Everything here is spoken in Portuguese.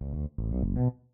Música